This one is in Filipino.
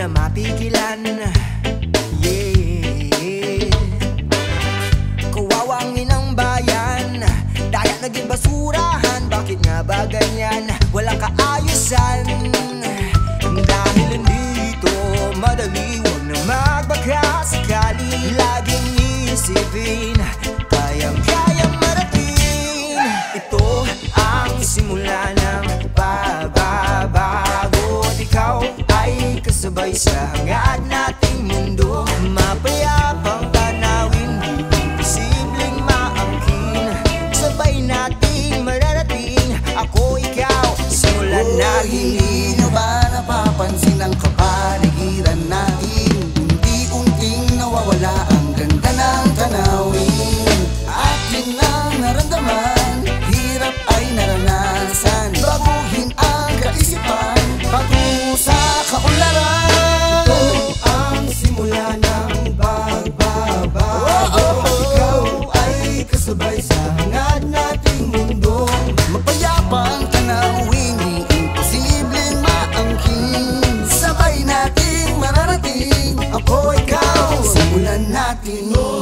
na mapigilan. Sabay sa hangad nating mundo Mapayapang tanawin. Imposibleng maangkin Sabay nating Ako, ikaw, simulan na hindi buhay sa hangad nating mundo. Mapayapa ang tanawin, imposibleng maangkin. Sabay nating mararating, ako ikaw sa ulan natin. oh.